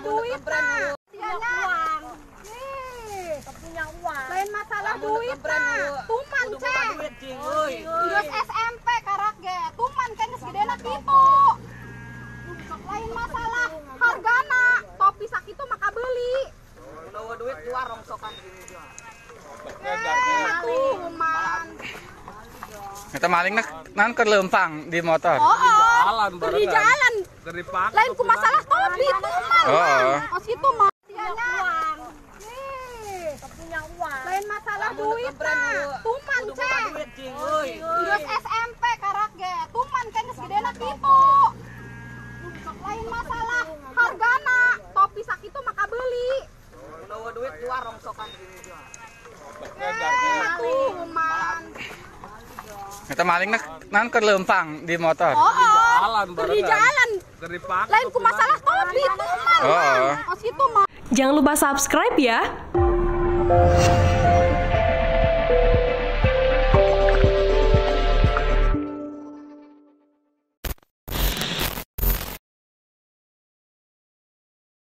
kita. Tianya uang. punya uang. Lain masalah duit mah. Tuman cek. Geus SMP karak ge. Tuman kan geus gedena kitu. Lain masalah hargana. Topi sakitu maka beli. Udah duit di warung sokan Eh, tuman. Kita maling nak nan ke lempang di motor. Oh, oh. Jalan Keur di jalan. Teripak. Lain ku masalah topi tuman. Oh, oh. Oh, situ mah. Uang. punya uang. Lain masalah duit mah. Tuman cek. Geus SMP karak ge. Tuman kan geus gedena kitu. Lain masalah hargana. Topi sakitu maka beli. Udah duit di warung sokan Eh, tuman. Kita maling nak nan ke lempang di motor. Oh, oh. Jalan Keur di jalan. Lain ku masalah topi tuman. Oh, oh. Oh, mah. Jangan lupa subscribe ya.